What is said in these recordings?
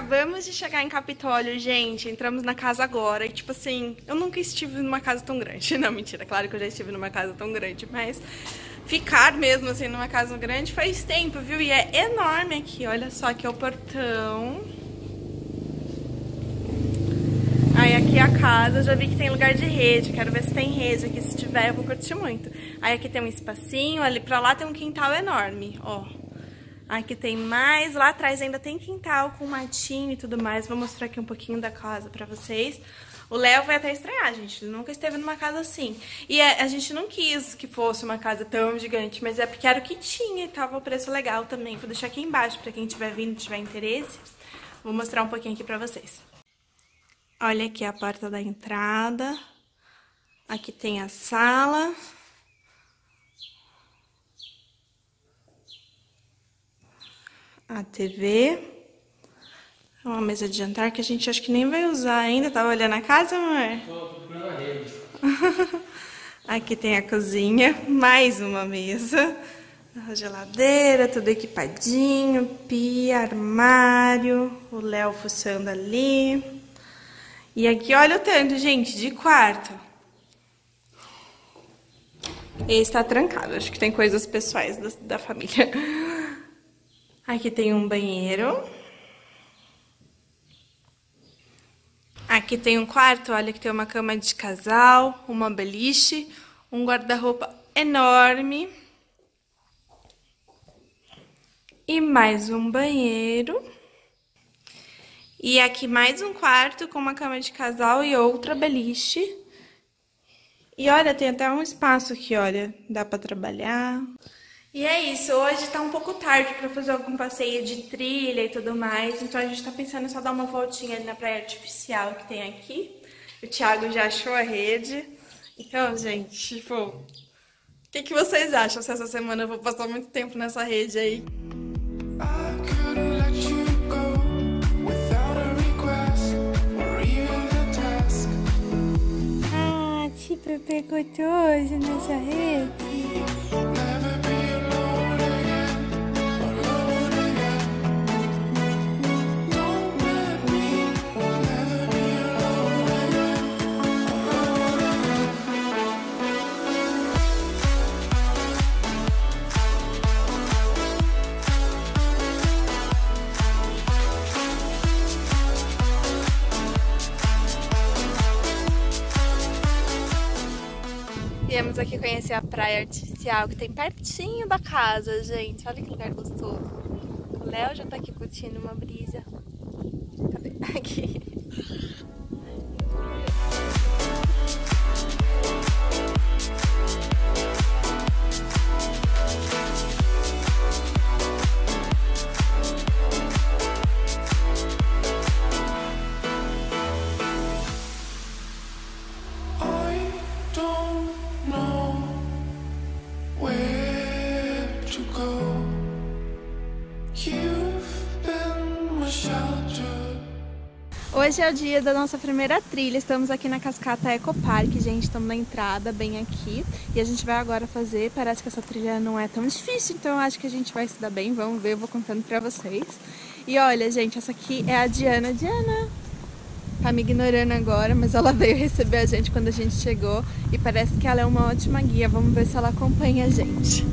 de chegar em Capitólio, gente, entramos na casa agora e, tipo assim, eu nunca estive numa casa tão grande. Não, mentira, claro que eu já estive numa casa tão grande, mas ficar mesmo, assim, numa casa grande faz tempo, viu? E é enorme aqui, olha só, aqui é o portão. Aí aqui é a casa, já vi que tem lugar de rede, quero ver se tem rede aqui, se tiver eu vou curtir muito. Aí aqui tem um espacinho, ali pra lá tem um quintal enorme, ó. Aqui tem mais, lá atrás ainda tem quintal com matinho e tudo mais, vou mostrar aqui um pouquinho da casa pra vocês. O Léo vai até estranhar, gente, ele nunca esteve numa casa assim. E a, é, a gente não quis que fosse uma casa tão gigante, mas é porque era o que tinha e tava o preço legal também. Vou deixar aqui embaixo pra quem tiver vindo, tiver interesse. Vou mostrar um pouquinho aqui pra vocês. Olha aqui a porta da entrada. Aqui tem a sala. A TV. Uma mesa de jantar que a gente acho que nem vai usar ainda. Tava olhando a casa, amor? Tô procurando a rede. Aqui tem a cozinha. Mais uma mesa. A geladeira, tudo equipadinho. Pia, armário. O Léo fuçando ali. E aqui, olha o tanto, gente, de quarto. Esse tá trancado, acho que tem coisas pessoais da, da família. Aqui tem um banheiro. Aqui tem um quarto, olha que tem uma cama de casal, uma beliche, um guarda-roupa enorme. E mais um banheiro. E aqui mais um quarto com uma cama de casal e outra beliche. E olha, tem até um espaço aqui, olha, dá pra trabalhar. E é isso, hoje tá um pouco tarde pra fazer algum passeio de trilha e tudo mais, então a gente tá pensando em só dar uma voltinha ali na praia artificial que tem aqui. O Thiago já achou a rede. Então, gente, tipo, o que, que vocês acham se essa semana eu vou passar muito tempo nessa rede aí? Pepe gostoso nessa rede. Viemos aqui conhecer a praia artificial que tem pertinho da casa, gente. Olha que lugar gostoso. O Léo já tá aqui curtindo uma brisa. Cadê? Aqui. Hoje é o dia da nossa primeira trilha, estamos aqui na Cascata Eco Park, gente, estamos na entrada, bem aqui. E a gente vai agora fazer, parece que essa trilha não é tão difícil, então eu acho que a gente vai se dar bem, vamos ver, eu vou contando pra vocês. E olha, gente, essa aqui é a Diana. Diana tá me ignorando agora, mas ela veio receber a gente quando a gente chegou e parece que ela é uma ótima guia, vamos ver se ela acompanha a gente.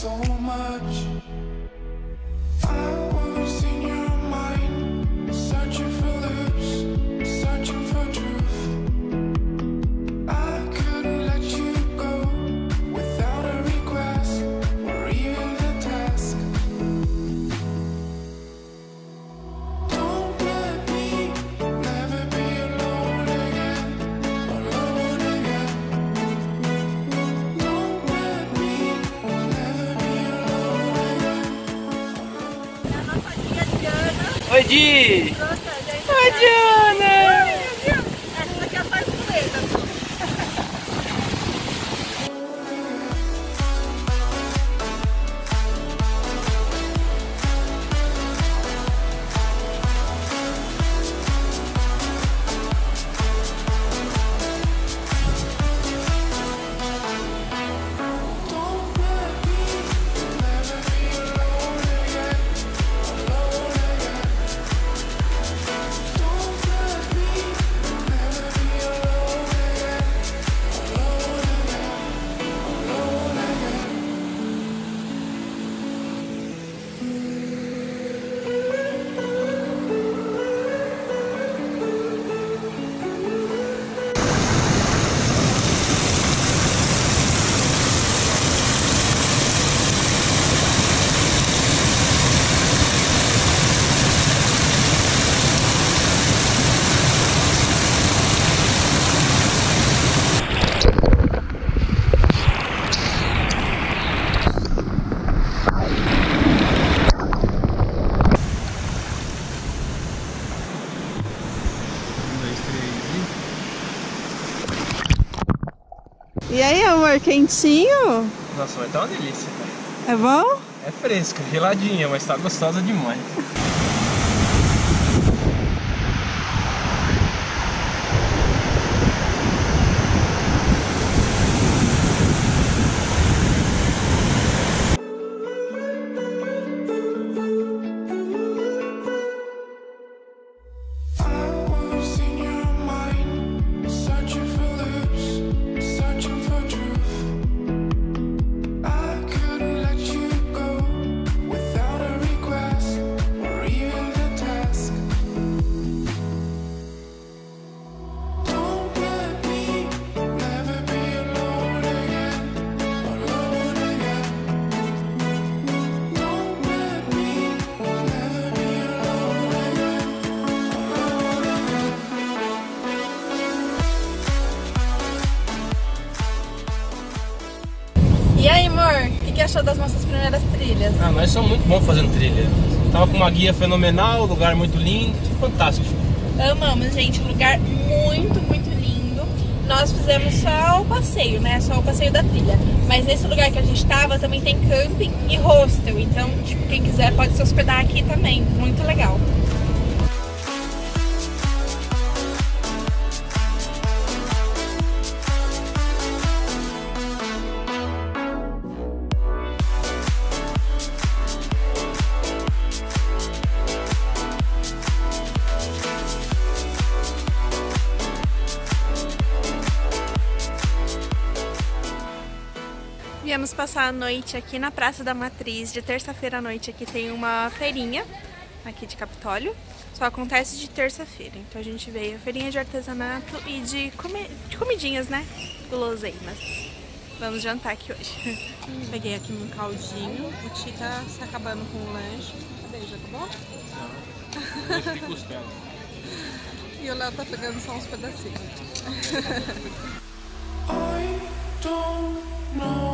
so much. Погоди! Aí, amor, quentinho? Nossa, vai estar uma delícia, cara. É bom? É fresca, geladinha, mas tá gostosa demais. E aí, amor, o que, que achou das nossas primeiras trilhas? Ah, nós somos muito bons fazendo trilha. Tava com uma guia fenomenal, lugar muito lindo, fantástico. Amamos, gente, um lugar muito, muito lindo. Nós fizemos só o passeio, né? Só o passeio da trilha. Mas nesse lugar que a gente tava também tem camping e hostel. Então, tipo, quem quiser pode se hospedar aqui também. Muito legal. Viemos passar a noite aqui na Praça da Matriz. De terça-feira à noite aqui tem uma feirinha aqui de Capitólio. Só acontece de terça-feira. Então a gente veio a feirinha de artesanato e de, comi de comidinhas, né? Guloseimas. Vamos jantar aqui hoje. Peguei aqui um caldinho. O Ti tá se acabando com o lanche. Cadê? Já acabou? E o Léo tá pegando só uns pedacinhos. I don't